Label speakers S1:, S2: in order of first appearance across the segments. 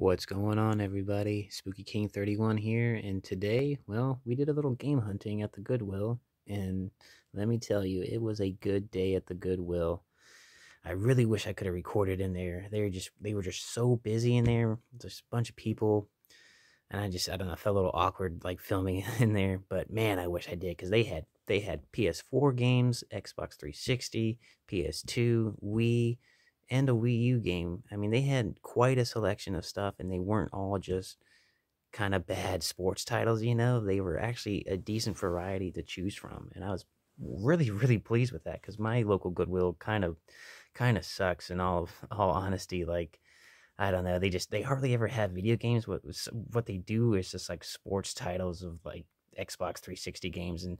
S1: What's going on, everybody? Spooky King 31 here, and today, well, we did a little game hunting at the Goodwill, and let me tell you, it was a good day at the Goodwill. I really wish I could have recorded in there. They were just they were just so busy in there. Just a bunch of people, and I just I don't know, I felt a little awkward like filming in there, but man, I wish I did because they had they had PS4 games, Xbox 360, PS2, Wii and a Wii U game. I mean, they had quite a selection of stuff, and they weren't all just kind of bad sports titles, you know? They were actually a decent variety to choose from, and I was really, really pleased with that because my local Goodwill kind of kind of sucks in all of all honesty like I don't know. They just they hardly ever have video games. What what they do is just like sports titles of like Xbox 360 games, and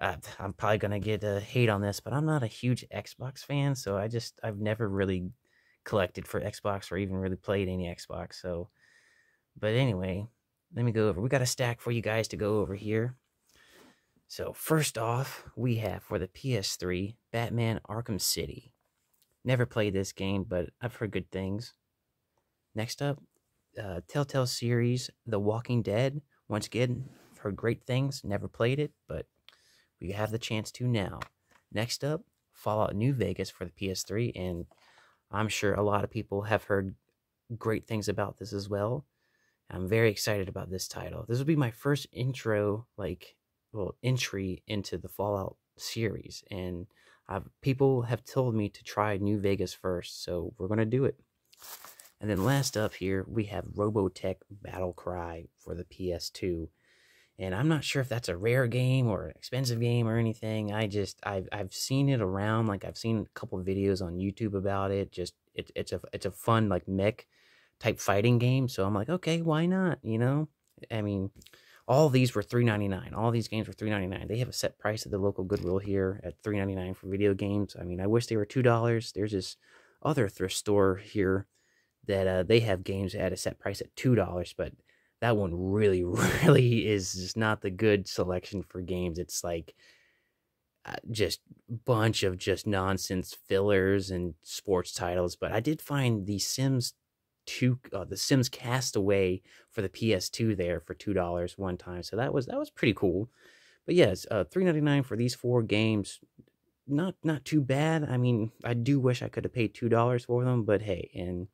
S1: uh, I'm probably gonna get a hate on this, but I'm not a huge Xbox fan, so I just I've never really collected for Xbox or even really played any Xbox. So, but anyway, let me go over. We got a stack for you guys to go over here. So first off, we have for the PS3 Batman Arkham City. Never played this game, but I've heard good things. Next up, uh, Telltale series The Walking Dead. Once again, heard great things. Never played it, but we have the chance to now. Next up, Fallout New Vegas for the PS3, and I'm sure a lot of people have heard great things about this as well. I'm very excited about this title. This will be my first intro, like, well, entry into the Fallout series, and I've, people have told me to try New Vegas first, so we're gonna do it. And then last up here, we have Robotech Battle Cry for the PS2 and I'm not sure if that's a rare game or an expensive game or anything. I just I've I've seen it around, like I've seen a couple videos on YouTube about it. Just it's it's a it's a fun like mech type fighting game. So I'm like, okay, why not? You know, I mean, all these were three ninety nine. All these games were three ninety nine. They have a set price at the local Goodwill here at three ninety nine for video games. I mean, I wish they were two dollars. There's this other thrift store here that uh, they have games at a set price at two dollars, but that one really, really is just not the good selection for games. It's like uh, just bunch of just nonsense fillers and sports titles. But I did find the Sims two, uh, the Sims Castaway for the PS2 there for two dollars one time. So that was that was pretty cool. But yes, uh, three ninety nine for these four games. Not not too bad. I mean, I do wish I could have paid two dollars for them, but hey, and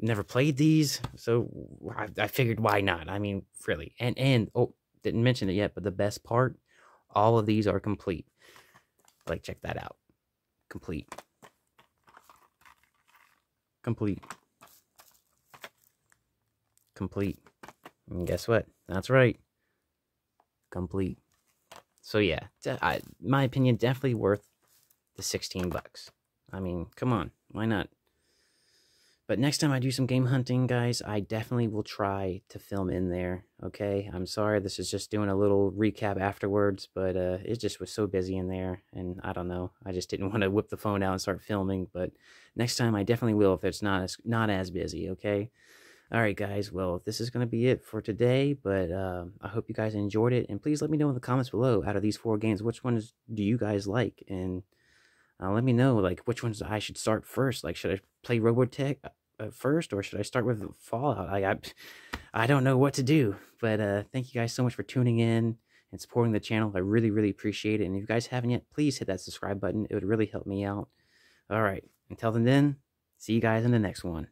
S1: never played these, so I, I figured why not? I mean, really. And and oh, didn't mention it yet, but the best part, all of these are complete. Like, check that out. Complete. Complete. Complete. And guess what? That's right. Complete. So yeah, I, my opinion, definitely worth the 16 bucks. I mean, come on, why not? But next time I do some game hunting, guys, I definitely will try to film in there, okay? I'm sorry, this is just doing a little recap afterwards, but uh, it just was so busy in there, and I don't know. I just didn't want to whip the phone out and start filming, but next time I definitely will if it's not as, not as busy, okay? All right, guys, well, this is going to be it for today, but uh, I hope you guys enjoyed it, and please let me know in the comments below, out of these four games, which ones do you guys like, and uh, let me know, like, which ones I should start first. Like, should I play Robotech? First, or should I start with Fallout? I, I, I don't know what to do. But uh, thank you guys so much for tuning in and supporting the channel. I really, really appreciate it. And if you guys haven't yet, please hit that subscribe button. It would really help me out. All right. Until then, see you guys in the next one.